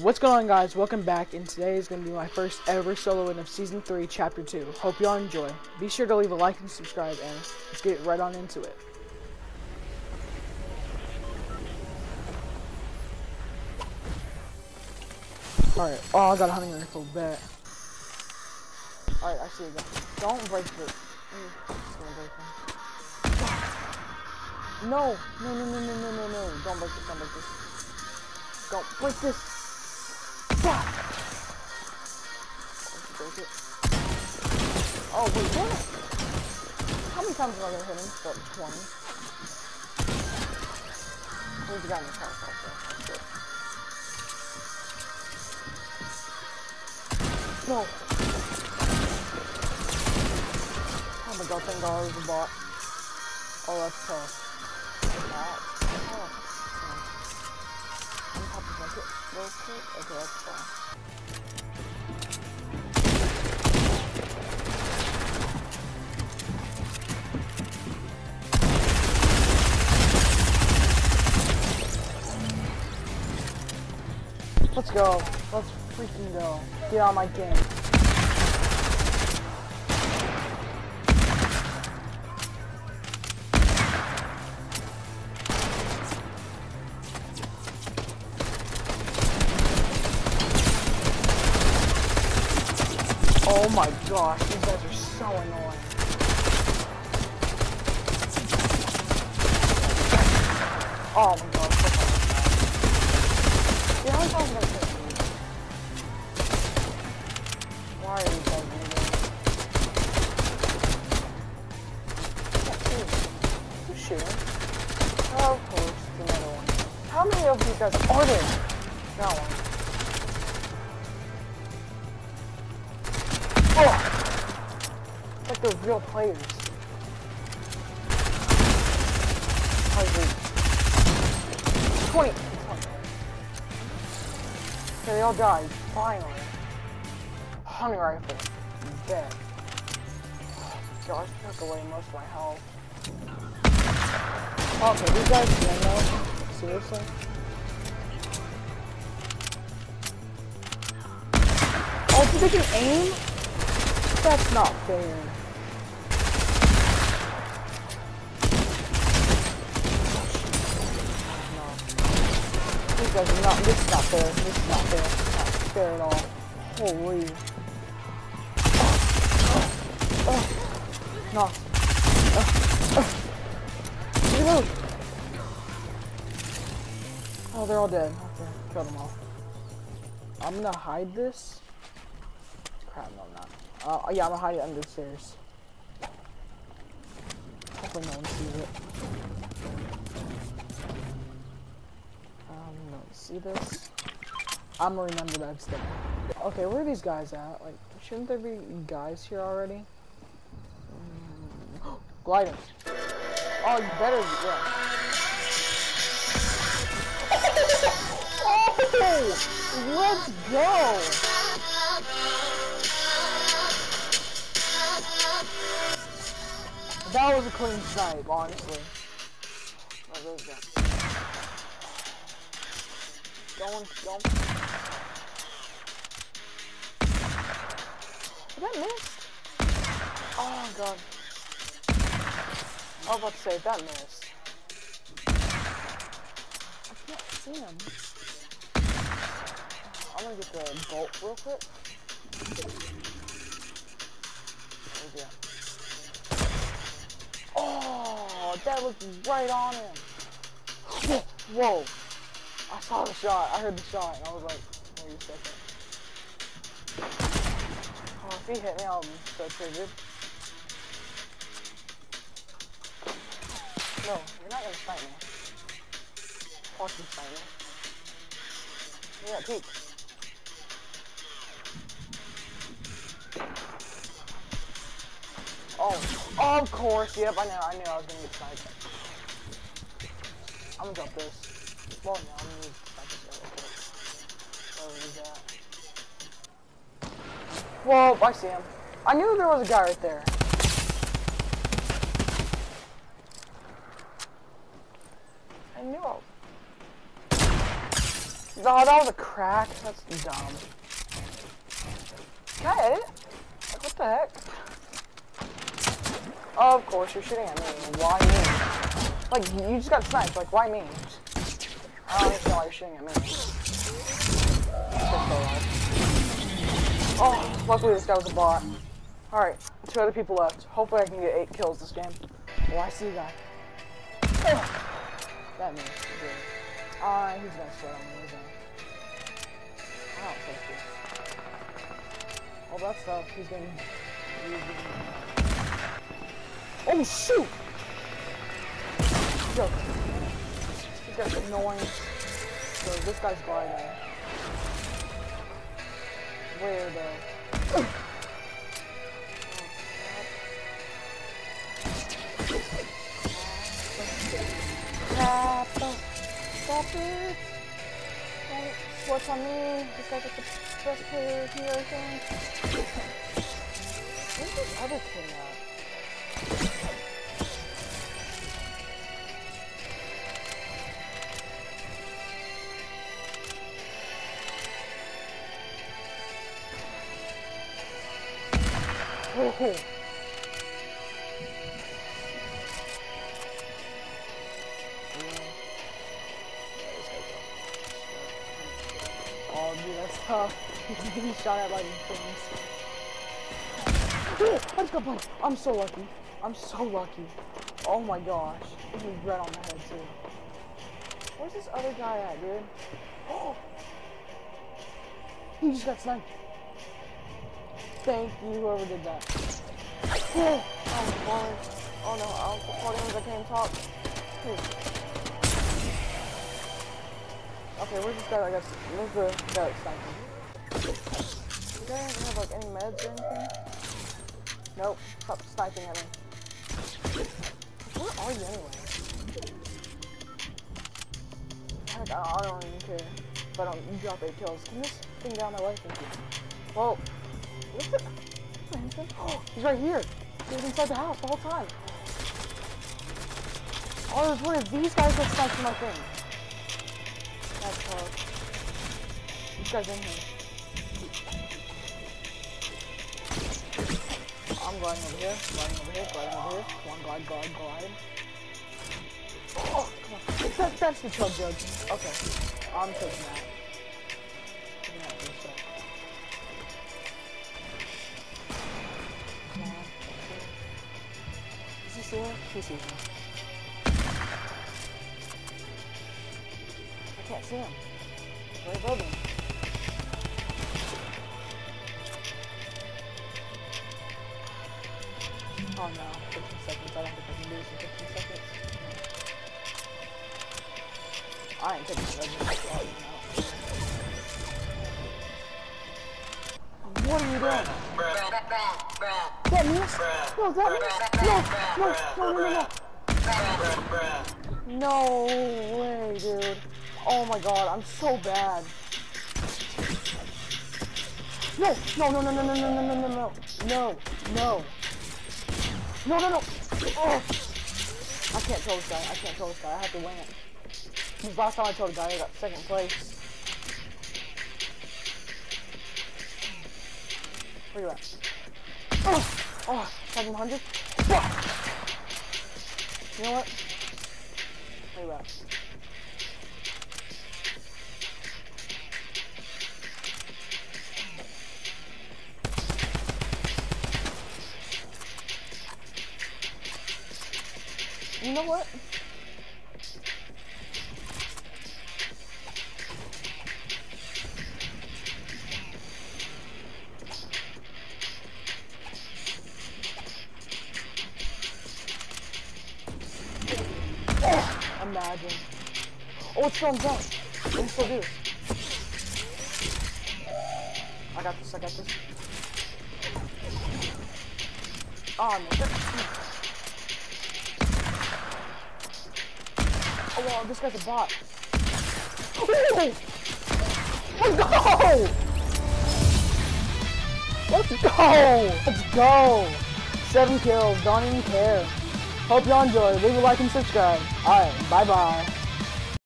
What's going on guys, welcome back, and today is going to be my first ever solo win of Season 3, Chapter 2. Hope y'all enjoy. Be sure to leave a like and subscribe, and let's get right on into it. Alright, oh I got a hunting rifle, bet. Alright, I see you guys. Don't break it. No, no, no, no, no, no, no, no. Don't break this, don't break this. Don't break this. It. Oh, wait, what? How many times am I gonna hit him? About 20. There's a guy in the car. Okay, No. Oh my god, thank god it was a bot. Oh, that's tough. The bucket. Okay, that's fine. Let's go. Let's freaking go. Get on my game. Oh my gosh, these guys are so annoying. Oh my funny. Yeah, this. Why are you guys moving? Who's shooting? Oh, of course, it's another one. How many of you guys are there? That one. They're real players. Hungry. 20. 20. Okay, they all died. Finally. Hunting rifle. Dead. Gosh, took away most of my health. Okay, these guys can though. Seriously? Oh, they can aim? That's not fair. Are not, this is not fair. This is not fair. Not fair at all. Holy. Oh. No. Reload. Oh, they're all dead. Okay, kill them all. I'm gonna hide this. Crap, no, I'm not. Uh, yeah, I'm gonna hide it under the stairs. Hopefully no one sees it. Um, no, see this? I'm gonna remember that step. Okay, where are these guys at? Like, shouldn't there be guys here already? Mm. Gliding. Oh, you better, yeah. Oh, let's go! That was a clean snipe, honestly. Going, going. Did that miss? Oh god. I was about to say, that missed. I can't see him. I'm gonna get the bolt real quick. Where's he? Oh, that was right on him. Whoa. I saw the shot. I heard the shot, and I was like, wait a second. Oh, if he hit me, be so triggered. No, you're not gonna fight me. Fucking fight me. Yeah, peek. Oh, of course. Yep, I knew. I knew I was gonna get sniped. I'm gonna drop this. Well, that? Whoa, I see him. I knew there was a guy right there. I knew I No, that was a crack. That's dumb. Can I edit? Like, what the heck? Oh, of course, you're shooting at me. Why me? Like, you just got sniped. Like, why me? I don't understand you're shooting at me. Oh, luckily this guy was a bot. Alright, two other people left. Hopefully I can get eight kills this game. Oh, I see a guy. That means. Ah, uh, he's gonna sweat on me, isn't he? I don't think he. All that stuff, he's getting... Oh, shoot! Yo. This guy's annoying. So this guy's gliding. Where though? Stop Stop it! Don't switch on me. This guy's like the best player here, I think. Where's this other kid at? Oh. Oh, dude, that's tough. he shot at like things. I just got bumped. I'm so lucky. I'm so lucky. Oh my gosh. This is red on the head too. Where's this other guy at, dude? Oh! He just got sniped. Thank you, whoever did that. Oh, boy. oh no, I'll support him I can't talk. Okay, where's this guy I guess? The guy that's sniping? You guys have like any meds or anything? Nope, stop sniping at me. Where are you anyway? Heck, I, I don't even care if I don't drop 8 kills. Can this thing down my way? Thank you. Oh, he's right here. He was inside the house the whole time. Oh, there's one of these guys that sniped my thing. That's hard. This guy's in here. I'm gliding over here, gliding over here, gliding over here. Come on, glide, glide, glide. Oh, come on. That, that's the chug jug. Okay. I'm taking that. She sees me. I can't see him. Where above? Oh no, 15 seconds. I don't think I can do in 15 seconds. I ain't taking seconds. What are you doing? That me? No, that me? No, no, no, no, no, no. No way, dude. Oh my god, I'm so bad. No, no, no, no, no, no, no, no, no, no, no, no, no. No, no, no. Oh. I can't kill this guy. I can't kill this guy. I have to win it. Because last time I killed a guy, I got second place. Where you at? Oh. Oh, 700? You know what? Way back. You know what? Imagine. Oh, it's still down. Me still this. I got this, I got this. Oh, no. Oh, wow, this guy's a bot. Ooh! Let's go! Let's go! Let's go! Seven kills, don't even care. Hope y'all enjoy. Leave a like and subscribe. Alright, bye bye.